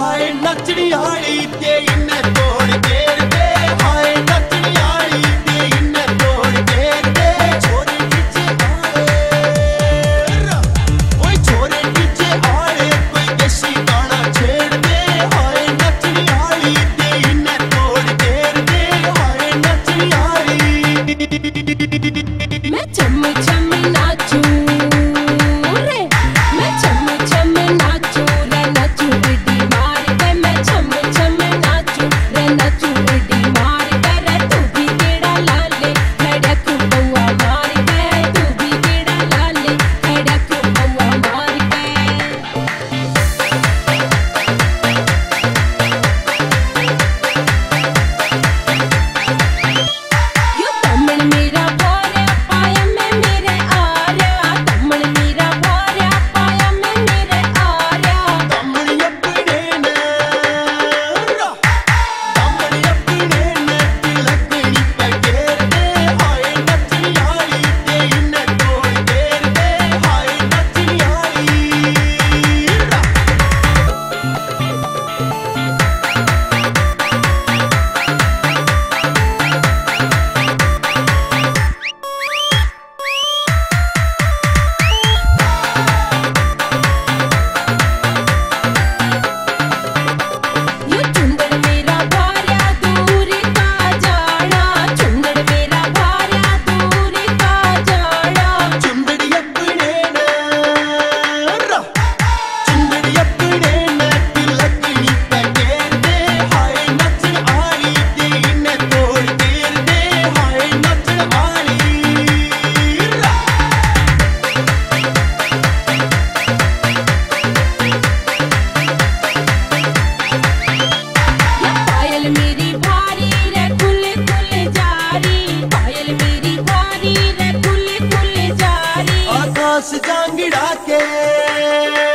ਹਾਏ ਨੱਚਣੀ ਹਾਲੀ ਤੇ ਤੋੜ ਦੇਰ ਤੇ ਤੋੜ ਦੇਰ ਓਏ ਕੋਈ ਛੇੜ ਤੇ ਤੋੜ ਦੇਰ ਮੈਂ ਚੰਮ ਚੰਮ जांगिड़ा के